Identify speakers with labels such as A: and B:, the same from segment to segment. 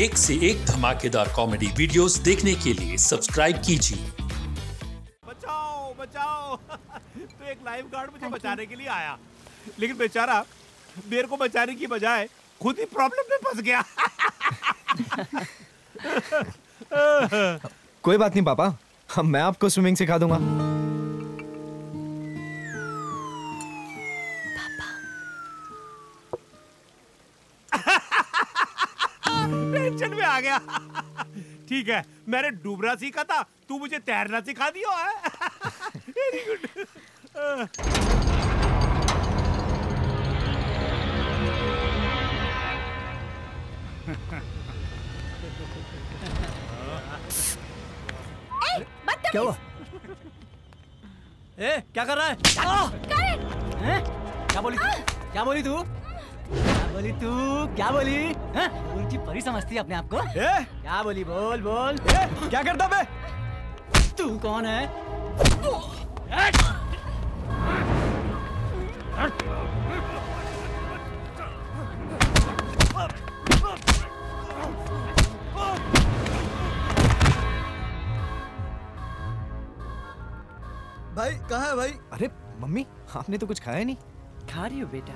A: एक से एक धमाकेदार कॉमेडी वीडियोस देखने के लिए सब्सक्राइब कीजिए।
B: बचाओ बचाओ। तो एक लाइफ गार्ड मुझे बचाने के लिए आया। लेकिन बेचारा मेरे को बचाने की बजाय खुद ही प्रॉब्लम में फंस गया।
C: कोई बात नहीं पापा। मैं आपको स्विमिंग सिखा दूँगा।
B: ठीक है मैंने डूबना सीखा था तू मुझे तैरना सिखा दिया है। वेरी गुड
D: क्या हुआ? ए क्या कर रहा है? हैं? क्या बोली तू? क्या बोली तू? बोली तू? क्या बोली? हैं? उल्टी परी समझती है अपने आप को।
C: ए,
D: क्या बोली? बोल बोल।
C: ए, क्या करता बे?
D: तू कौन है?
C: भाई कहा है भाई? अरे मम्मी आपने तो कुछ खाया नहीं।
D: खा रही हो बेटा।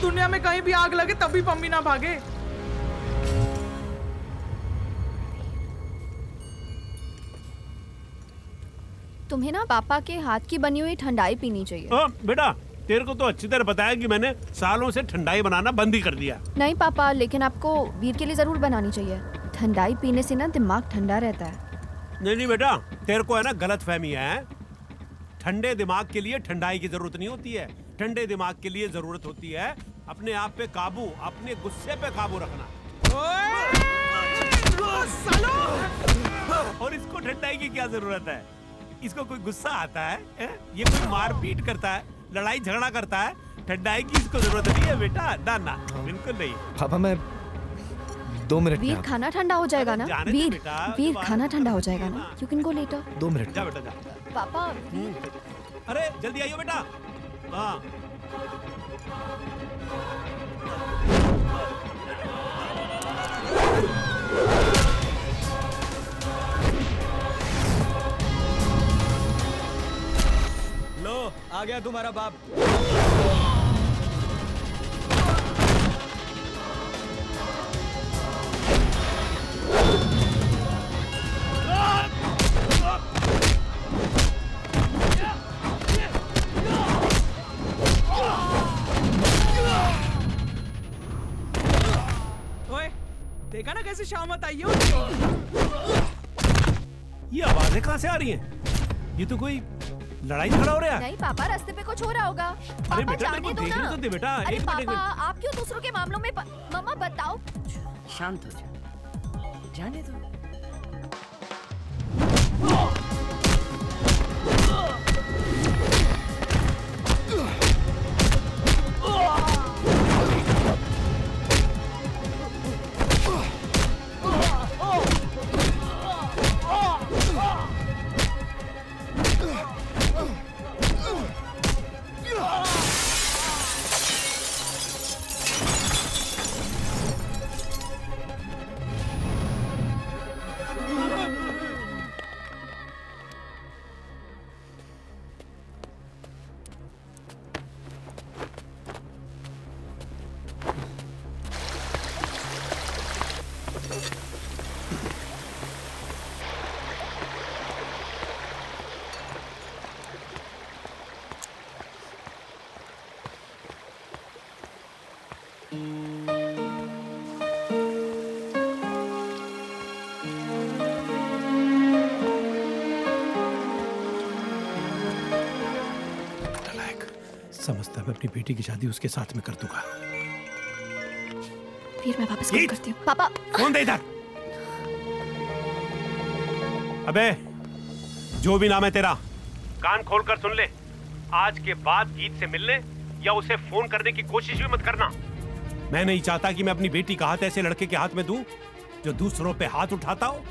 E: दुनिया में कहीं भी आग लगे तब भी मम्मी ना भागे।
F: तुम्हें ना पापा के हाथ की बनी हुई ठंडाई पीनी चाहिए।
B: हाँ, बेटा तेरे को तो अच्छी तरह बताया कि मैंने सालों से ठंडाई बनाना बंद ही कर दिया।
F: नहीं पापा लेकिन आपको वीर के लिए ज़रूर बनानी चाहिए। ठंडाई पीने से ना दिमाग ठंडा रहता है।
B: नहीं नहीं बेटा तेरे को है ना गलत फहमी है। ठंडे दिमाग के लिए ठंडाई की ज़रूरत नहीं होती है। ठंडे दिमाग के लिए ज़रूरत होती है। अपने आप पे काबू अपने गुस्से पे काबू रखना। और इसको ठंडाई की क्या ज़रूरत है? इसको कोई गुस्सा आता है? ये कोई मारपीट करता है लड़ाई झगड़ा करता है ठंडाई की इसको ज़रूरत नहीं है बेटा ना ना बिल्कुल नहीं।
C: पापा मैं दो मिनट
F: वीर खाना ठंडा हो जाएगा ना? वीर वीर खाना ठंडा हो जाएगा ना। यू कैन गो लेटर
C: दो मिनट।
B: जा बेटा जा।
F: पापा
B: अरे जल्दी आइयो बेटा।
C: लो आ गया तुम्हारा बाप।
E: कैसे शामत आई हो?
B: ये आवाज़ें कहाँ से आ रही हैं? ये तो कोई लड़ाई झगड़ा हो रहा है?
F: नहीं पापा रास्ते पे कुछ हो रहा होगा। अरे
B: बेटा, मेरे को
F: जाने दो
B: देखने
F: ना।
B: तो दे बेटा,
F: अरे
B: एक मिनट,
F: पापा आप क्यों दूसरों के मामलों में. मम्मा बताओ।
D: शांत हो जाओ। जाने दो।
B: समझता मैं अपनी बेटी की शादी उसके साथ में कर दूँगा।
F: फिर मैं वापस कॉल करती हूँ? पापा।
B: कौन दे इधर? अबे जो भी नाम है तेरा। कान खोल कर सुन ले। आज के बाद गीत से मिलने या उसे फ़ोन करने की कोशिश भी मत करना। मैं नहीं चाहता कि मैं अपनी बेटी का हाथ ऐसे लड़के के हाथ में दूँ जो दूसरों पे हाथ उठाता हो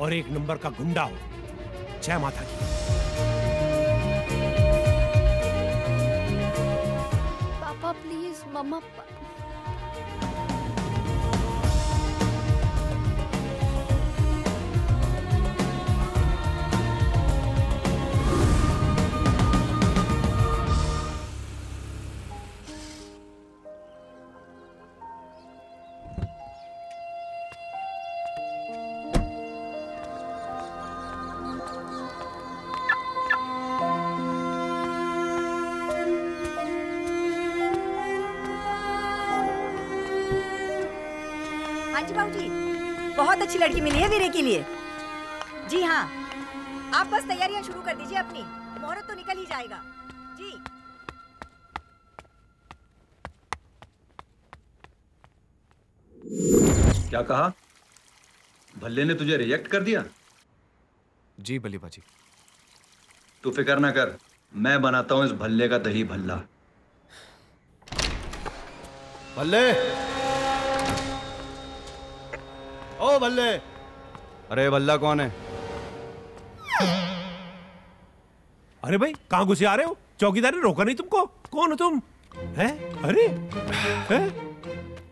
B: और एक नंबर का गुंडा हो। जय माता की
F: पापा प्लीज़
G: हाँ जी। बाबूजी बहुत अच्छी लड़की मिली है वीरे के लिए। जी हाँ आप बस तैयारियाँ शुरू कर दीजिए अपनी। मुहूर्त तो निकल ही जाएगा। जी।
H: क्या कहा? भल्ले ने तुझे रिजेक्ट कर दिया?
C: जी बल्ली बाजी
H: तू फ़िक्र ना कर। मैं बनाता हूँ इस भल्ले का दही भल्ला।
I: भल्ले! ओ भल्ले। अरे भल्ला कौन है?
B: अरे भाई कहाँ घुसे आ रहे हो? चौकीदार ने रोका नहीं तुमको? कौन हो तुम? हैं? अरे हैं?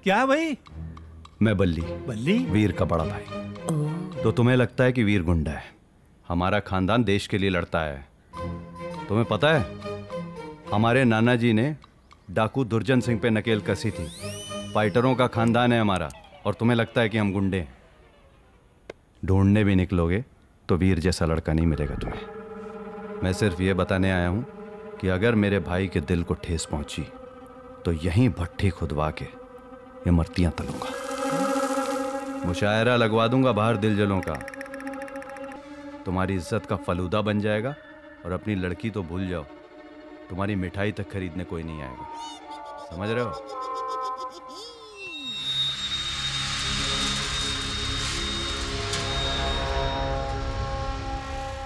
B: क्या है भाई?
I: मैं बल्ली।
B: बल्ली?
I: वीर का बड़ा भाई। तो तुम्हें लगता है कि वीर गुंडा है? हमारा खानदान देश के लिए लड़ता है। तुम्हें पता है हमारे नाना जी ने डाकू दुर्जन सिंह पे नकेल कसी थी। फाइटरों का खानदान है हमारा और तुम्हें लगता है कि हम गुंडे हैं। ढूँढने भी निकलोगे तो वीर जैसा लड़का नहीं मिलेगा तुम्हें। मैं सिर्फ़ ये बताने आया हूँ कि अगर मेरे भाई के दिल को ठेस पहुँची तो यहीं भट्टी खुदवा के ये मर्तियाँ तलूँगा। मुशायरा लगवा दूँगा बाहर दिल जलों का। तुम्हारी इज़्ज़त का फलूदा बन जाएगा और अपनी लड़की तो भूल जाओ। तुम्हारी मिठाई तक खरीदने कोई नहीं आएगा। समझ रहे हो?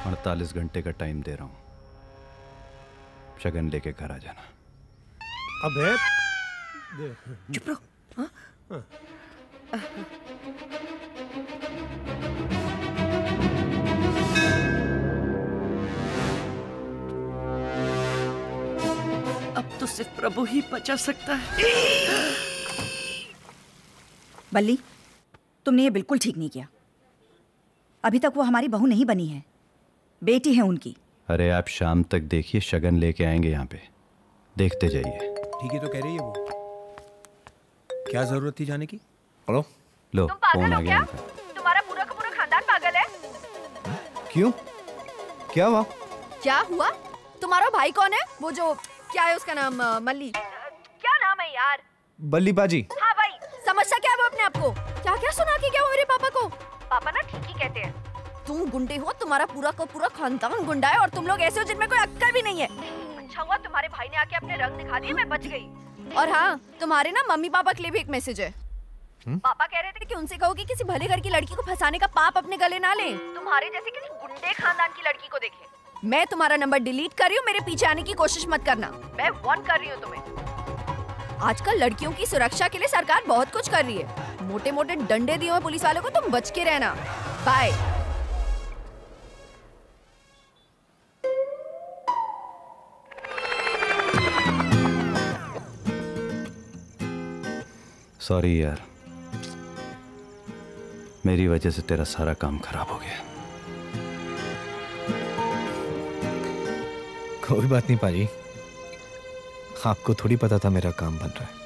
I: अड़तालीस घंटे का टाइम दे रहा हूँ। शगन लेके घर आ जाना।
B: अबे
G: चुप रहो। हाँ?
E: अब तो सिर्फ़ प्रभु ही बचा सकता है।
G: बल्ली तुमने ये बिल्कुल ठीक नहीं किया। अभी तक वो हमारी बहू नहीं बनी है। बेटी है उनकी।
I: अरे आप शाम तक देखिए शगन लेके आएँगे यहाँ पे। देखते जाइए।
C: ठीक है तो कह रही है वो। क्या ज़रूरत थी जाने की? हेलो?
I: लो फ़ोन आ गया
F: तुम्हारा पूरा का पूरा खानदान पागल है।
C: क्यों? क्या हुआ?
F: क्या हुआ? तुम्हारा भाई कौन है? वो जो क्या है उसका नाम मल्ली? क्या नाम है यार?
C: बल्ली बाजी।
F: हाँ भाई। समझता क्या है वो अपने आप को? क्या क्या सुना के क्या मेरे पापा को? पापा ना ठीक ही कहते हैं। तुम गुंडे हो तुम्हारा पूरा का पूरा खानदान गुंडा है और तुम लोग ऐसे हो जिनमें कोई अक्कल भी नहीं है। अच्छा हुआ तुम्हारे भाई ने आके अपने रंग दिखा दिए मैं बच गई। और हाँ तुम्हारे ना मम्मी पापा के लिए भी एक मैसेज है। पापा कह रहे थे कि उनसे कहो कि किसी भले घर की लड़की को फंसाने का पाप अपने गले ना ले। तुम्हारे जैसे किसी गुंडे खानदान की लड़की को देखे। मैं तुम्हारा नंबर डिलीट कर रही हूँ मेरे पीछे आने की कोशिश मत करना। मैं वार्न कर रही हूँ तुम्हें। आजकल लड़कियों की सुरक्षा के लिए सरकार बहुत कुछ कर रही है। मोटे मोटे डंडे दिए हुए पुलिस वालों को तुम बच के रहना। बाय
I: सॉरी यार। मेरी वजह से तेरा सारा काम खराब हो गया।
C: कोई बात नहीं पाजी। आपको थोड़ी पता था मेरा काम बन रहा है।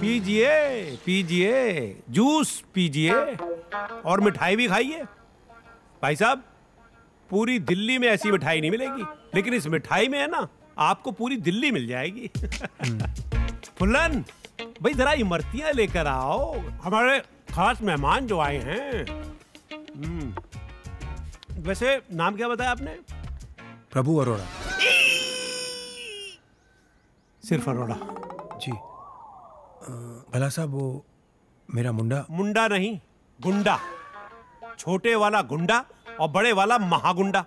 B: पीजिए पीजिए जूस पीजिए और मिठाई भी खाइए। भाई साहब पूरी दिल्ली में ऐसी मिठाई नहीं मिलेगी। लेकिन इस मिठाई में है ना आपको पूरी दिल्ली मिल जाएगी। फुलन भाई जरा इमरतियाँ लेकर आओ। हमारे खास मेहमान जो आए हैं। हम्म, वैसे नाम क्या बताया आपने?
C: प्रभु अरोड़ा।
B: सिर्फ़ अरोड़ा।
C: जी। भला साहब वो मेरा मुंडा?
B: मुंडा नहीं गुंडा। छोटे वाला गुंडा। और बड़े वाला महागुंडा।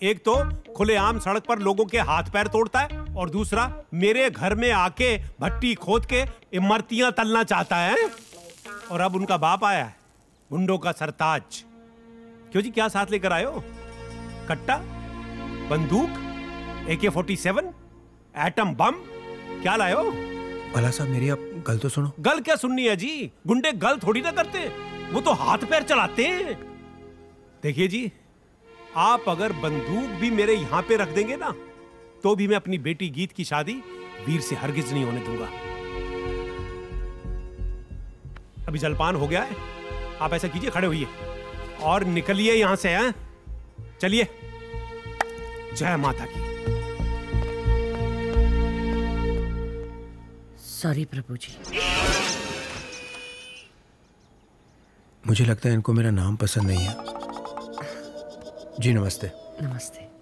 B: एक तो खुलेआम सड़क पर लोगों के हाथ पैर तोड़ता है और दूसरा मेरे घर में आके भट्टी खोद के इमरतियाँ तलना चाहता है। और अब उनका बाप आया है गुंडों का सरताज। क्यों जी क्या साथ लेकर आयो कट्टा? बंदूक? ए के फोर्टी सेवन एटम बम क्या हो?
J: भला साहब मेरी आप गल तो सुनो।
B: गल क्या सुननी है जी? गुंडे गल थोड़ी ना करते। वो तो हाथ पैर चलाते हैं। देखिए जी आप अगर बंदूक भी मेरे यहाँ पे रख देंगे ना तो भी मैं अपनी बेटी गीत की शादी वीर से हरगिज नहीं होने दूँगा। अभी जलपान हो गया है आप ऐसा कीजिए खड़े होइए। और निकलिए यहाँ से हैं? चलिए। जय माता की।
K: सॉरी प्रभु जी
J: मुझे लगता है इनको मेरा नाम पसंद नहीं है। जी नमस्ते।
K: नमस्ते।